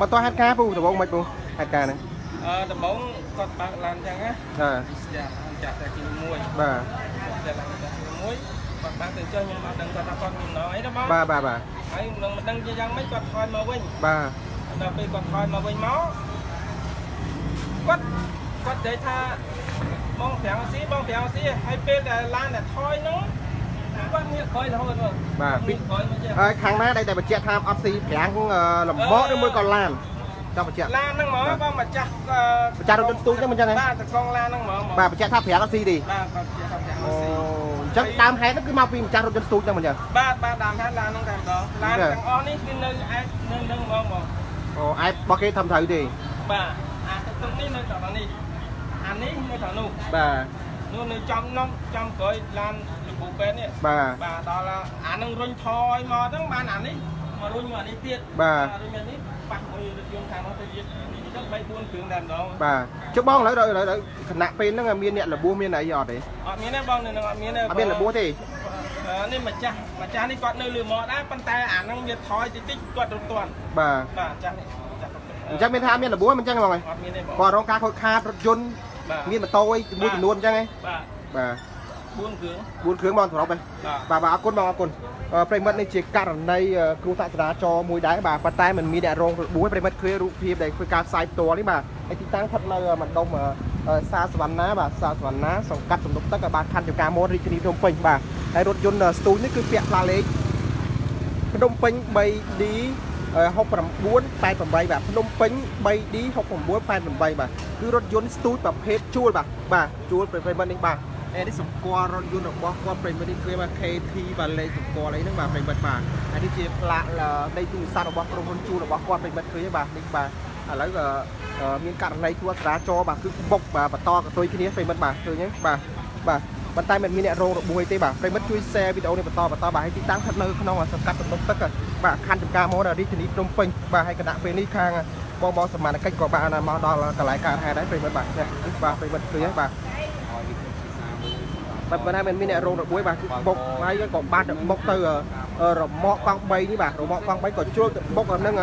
មកតោះហេតុការពូដំបងមិនពូហេតុការហ្នឹងអឺដំបងគាត់បើកឡានអញ្ចឹងណាបាទស្ទះចាក់តែគីមួយបាទស្ទះឡានចាក់គីមួយគាត់បើកទៅចុះខ្ញុំអត់ដឹងគាត់ថាគាត់មានណោអីទេបងបាទបាទបាទហើយនឹងមិនដឹងជាយ៉ាងម៉េចគាត់ថយមកវិញបាទដល់ពេលគាត់ថយមកវិញមកគាត់គាត់និយាយថាបងប្រាំងស៊ីបងប្រាំងស៊ីហើយពេលដែលឡានដែលថយនោះ គាត់ងាកក្រោយរហូតមកបាទពីក្រោយមកចេះហើយខាងណាដែលតែបញ្ជាក់ថាអត់ស៊ីប្រាំងលំបកឬមួយក៏ឡានចង់បញ្ជាក់ឡានហ្នឹងហ្មងបងម្ចាស់ម្ចាស់រថយន្តទូចហ្នឹងមិនចឹងហ៎បាទតកងឡានហ្នឹងហ្មងបាទបញ្ជាក់ថាប្រាំងអត់ស៊ីទេបាទគាត់ជាថាប្រាំងអូស៊ីអញ្ចឹងដើមហេតុហ្នឹងគឺមកពីម្ចាស់រថយន្តទូចហ្នឹងមិនចឹងបាទបាទតាមហានឡានហ្នឹងតែម្ដងឡានទាំងអស់នេះគឺនៅឯនៅនឹងហ្មងហ្មងអូឯរបស់គេធ្វើត្រូវទេបាទអាទឹកនេះនៅត្រង់នេះអានេះនៅត្រង់នោះបាទនោះនៅចំនោះចំក្រោយឡានល ពូពេននេះបាទបាទដល់អានឹងរុញថយមកហ្នឹងបានអានេះមករុញមកអានេះទៀតបាទរុញមកនេះប៉ះមួយរថយន្តខាងនោះទៅទៀតនេះទៅ3 4គ្រឿងតែម្ដងបាទចុះបងឥឡូវឥឡូវឥឡូវខណៈពេលហ្នឹងមានអ្នករបួសមានអីអត់ទេអត់មានទេបងនៅនឹងអត់មានទេអត់មានរបួសទេអឺនេះម្ចាស់ម្ចាស់នេះគាត់នៅលើមកដែរប៉ុន្តែអាហ្នឹងវាថយតិចតិចគាត់រត់ទាន់បាទបាទចាស់នេះចាស់អញ្ចឹងមានថាមានរបួសមិនអញ្ចឹងហ្មងឯងអត់មានទេបងគាត់រងការខូចខាតរថយន្តបាទមានម៉ូតូអីមួយចំនួនអញ្ចឹងឯងបាទបាទ 4គ្រឿង4គ្រឿងមកសរុបឯងបាទបាទបាទអរគុណបងអរគុណអឺប្រិមិត្តនេះជាករណីអឺគ្រូសាស្ត្រាចរណ៍មួយដែរបាទប៉ុន្តែมันមានអ្នករងរបួសប្រិមិត្តឃើញរូបភាពដែលធ្វើការផ្សាយផ្ទាល់នេះបាទហើយទីតាំងស្ថិតនៅមណ្ឌលអឺអឺសាសវណ្ណាបាទសាសវណ្ណាសង្កាត់សំណុកទឹកបាទខណ្ឌចំការមនរាជធានីភ្នំពេញបាទហើយរថយន្តស្ទូចនេះគឺពាក់ផ្លាលេខភ្នំពេញ 3D 6988បាទភ្នំពេញ 3D 6988បាទគឺរថយន្តស្ទូចប្រភេទជួលបាទបាទជួលប្រិមិត្តនេះបាទ អេនេះសម្គាល់រថយន្តរបស់គាត់ប្រិមិត្តនេះគឺថា KT បាទលេខសម្គាល់អីហ្នឹងបាទប្រិមិត្តបាទហើយនេះជាផ្លាកនៃទូរស័ព្ទរបស់ក្រុមហ៊ុនជួលរបស់គាត់ប្រិមិត្តឃើញទេបាទនេះបាទឥឡូវអឺមានករណីធ្វើស្រាចរបាទគឺបុកបាទបន្តកតុយគ្នាប្រិមិត្តបាទឃើញទេបាទបាទប៉ុន្តែមិនមានអ្នករងរបួសទេបាទប្រិមិត្តជួយ share វីដេអូនេះបន្តបន្តបាទហើយទីតាំងស្ថិតនៅក្នុងសង្កាត់ទំនប់ទឹកបាទខណ្ឌចំការមករាជធានីភ្នំពេញបាទហើយគណៈពេលនេះខាងបងបងសមាជិកក៏បានមកដល់កន្លែងកើតហេតុហើយប្រិមិត្តបាទនេះបាទប្រិមិត្តឃើញទេបាទ បើប៉ុន្តែមិនមានអ្នករងរបួសបាទគឺបុកហើយក៏បាត់បុកទៅរមាក់កង់3នេះបាទរមាក់កង់3ក៏ជ្រុលទៅបុកអានឹង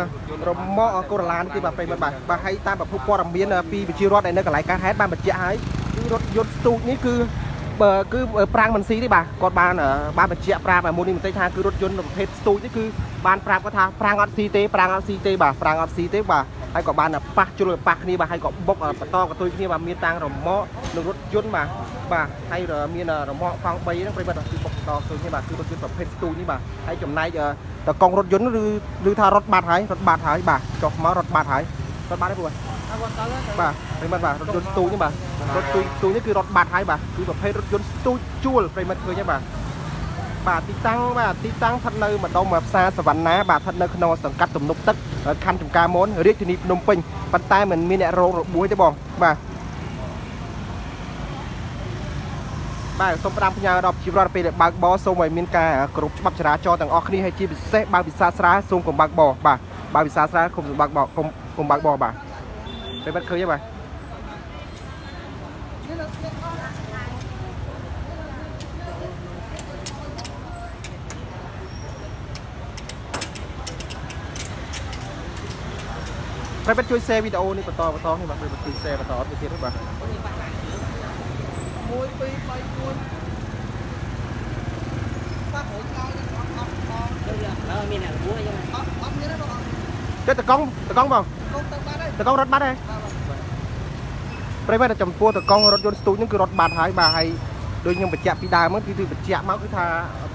រមាក់កូរ៉ាឡានទៀតបាទប្រិមត្តបាទបាទហើយតាមប្រភពព័ត៌មានពីវិជារដ្ឋដែលនៅកន្លែងកើតហេតុបានបញ្ជាក់ហើយគឺរថយន្តស្ទូចនេះគឺបើគឺប្រាំងមិនស៊ីទេបាទគាត់បានបានបញ្ជាក់ប្រាប់ឲ្យមុននេះបន្តិចថាគឺរថយន្តប្រភេទស្ទូចនេះគឺបានប្រាប់គាត់ថាប្រាំងអត់ស៊ីទេប្រាំងអត់ស៊ីទេបាទប្រាំងអត់ស៊ីទេបាទ ហើយក៏បានប៉ះជ្រុលប៉ះគ្នាបាទហើយក៏បុកបន្តកតុយគ្នាបាទមានតាំងរមាក់នឹងរថយន្តបាទបាទហើយមានរមាក់កង់3ហ្នឹងប្រិមត្តគឺបុកបន្តឃើញនេះបាទគឺរថយន្តប្រភេទស្ទូចនេះបាទហើយចំណែកតកង់រថយន្តឬឬថារថបាត់ហើយរថបាត់ហើយបាទចុះមករថបាត់ហើយរថបាត់ទេព្រោះអរគុណតើបាទប្រិមិត្តបាទរថយន្តស្ទូចនេះបាទរថស្ទូចស្ទូចនេះគឺរថបាត់ហើយបាទគឺប្រភេទរថយន្តស្ទូចជួលប្រិមិត្តឃើញទេបាទ បាទទីតាំងបាទទីតាំងស្ថិតនៅម្ដុំផ្សារសវណ្ណាបាទស្ថិតនៅក្នុងសង្កាត់ទំនប់ទឹកខណ្ឌចំការមនរាជធានីភ្នំពេញប៉ុន្តែមិនមានអ្នករងរបួសទេបងបាទបាទសូមផ្ដាំផ្ញើដល់ជីវរដ្ឋពេលដែលបើកបរសូមឲ្យមានការគ្រប់ច្បាប់ចរាចរណ៍ទាំងអស់គ្នាហើយជាពិសេសបើកវិសាស្រាសូមកុំបើកបរបាទបើកវិសាស្រាកុំបើកបរកុំកុំបើកបរបាទពេលបាត់ឃើញទេបាទ ប្រិយមិត្តជួយ share វីដេអូនេះបន្តបន្តនេះបាទប្រិយមិត្តជួយ share បន្តទៅទៀតបាទ1 2 3 4ប៉ះរួចហើយអត់អត់អត់ដល់មានអ្នករបួសអញ្ចឹងអត់អត់មានទេបងទៅតកង់តកង់បងកុំទៅបាត់ទេតកង់រត់បាត់ហើយប្រិយមិត្តចំពោះតកង់រថយន្តស្ទូចហ្នឹងគឺរត់បាត់ហើយបាទហើយដូចខ្ញុំបញ្ជាក់ពីដើមហ្នឹងគឺគឺបញ្ជាក់មកគឺថា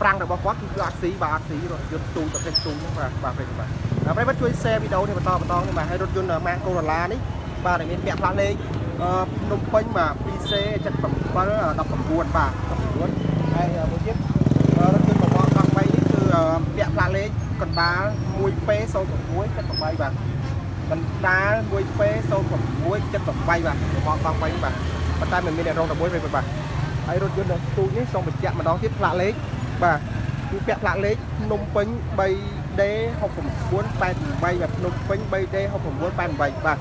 ប្រាំងរបស់គាត់គឺគឺអត់ស៊ីបាទអត់ស៊ីរថយន្តស្ទូចប្រភេទស្ទូចហ្នឹងបាទបាទប្រិយមិត្ត បាទប្រិយមិត្តជួយ share វីដេអូនេះបន្តបន្តនេះបាទហើយរថយន្តម៉ាកកូរ៉ូឡានេះបាទដែលមានពាក់ផ្លាកលេខអឺភ្នំពេញបាទ 2C 77 19បាទ19ហើយមួយទៀតរថយន្តរបស់កង់3នេះគឺពាក់ផ្លាកលេខកណ្ដាល 1P06 78បាទបណ្ដាល 1P0678 បាទរមាក់កង់3នេះបាទប៉ុន្តែមិនមានអ្នករង11ទេបាទហើយរថយន្តនៅស្ទូចនេះសូមបញ្ជាក់ម្ដងទៀតផ្លាកលេខបាទ គឺពាក់ផ្លាកលេខភ្នំពេញ 3D 6988បាទភ្នំពេញ 3D 6988បាទ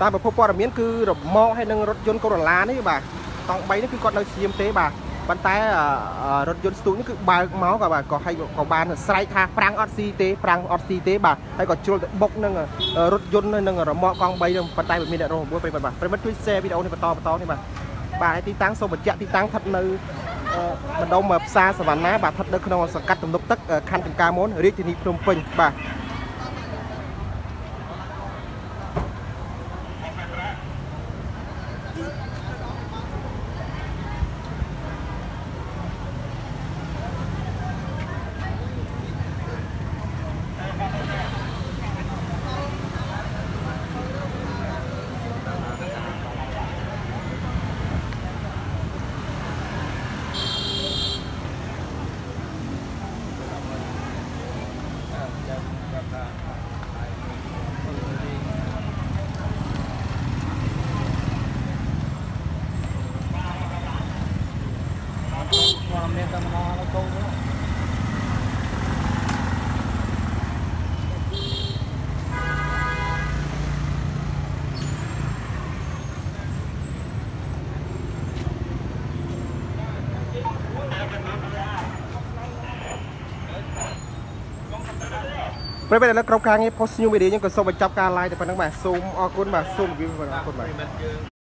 តាមប្រភពព័ត៌មានគឺរមាក់ហើយនឹងរថយន្តកូរ៉ូឡានេះបាទតង់3នេះគឺគាត់នៅស្ងៀមទេបាទប៉ុន្តែរថយន្តស្ទូចនេះគឺបើកមកក៏បាទក៏ឲ្យក៏បានស្រែកថាប្រាំងអត់ស៊ីទេប្រាំងអត់ស៊ីទេបាទហើយក៏ជ្រុលទៅបុកនឹងរថយន្តនឹងរមាក់កង់3នឹងប៉ុន្តែមិនមានអ្នករងរបួសពេលបាទប្រិមិត្តជួយ share វីដេអូនេះបន្តបន្តនេះបាទ បាទហើយទីតាំងសូមបញ្ជាក់ទីតាំងស្ថិតនៅម្ដុំផ្សារសវណ្ណាបាទស្ថិតនៅក្នុងសង្កាត់ទំនប់ទឹកខណ្ឌកង្ការមនរាជធានីភ្នំពេញបាទ មកមានតែម្ដងហើយកូនទៅប្រិយមិត្តឥឡូវក្រុមការងារ Post New Media យើងក៏សូមបញ្ចប់ការ live តែប៉ុណ្្នឹងបាទសូមអរគុណបាទសូមជម្រាបលាអរគុណបាទ